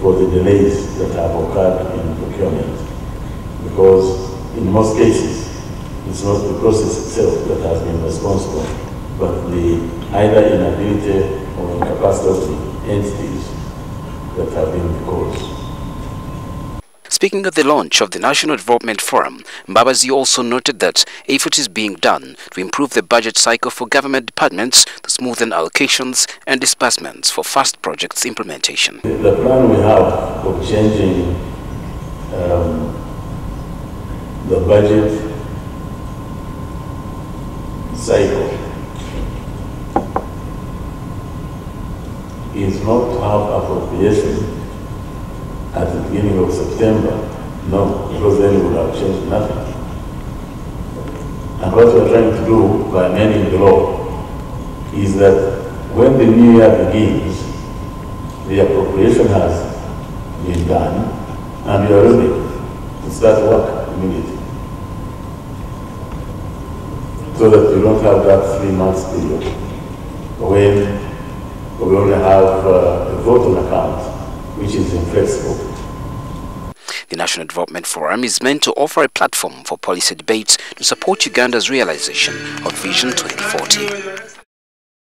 for the delays that have occurred in procurement. Because in most cases, it's not the process itself that has been responsible, but the either inability or incapacity of the entities that have been the cause. Speaking at the launch of the National Development Forum, Mbabazi also noted that effort is being done to improve the budget cycle for government departments to smoothen allocations and disbursements for fast projects implementation. The, plan we have of changing um, the budget cycle is not to have appropriation beginning of September. No, because then it would have changed nothing. And what we're trying to do by amending the law is that when the new year begins, the appropriation has been done and we are ready to start work immediately. So that you don't have that three months period when we only have uh, a vote on account which is inflexible. The National Development Forum is meant to offer a platform for policy debates to support Uganda's realization of Vision 2040.